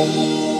Música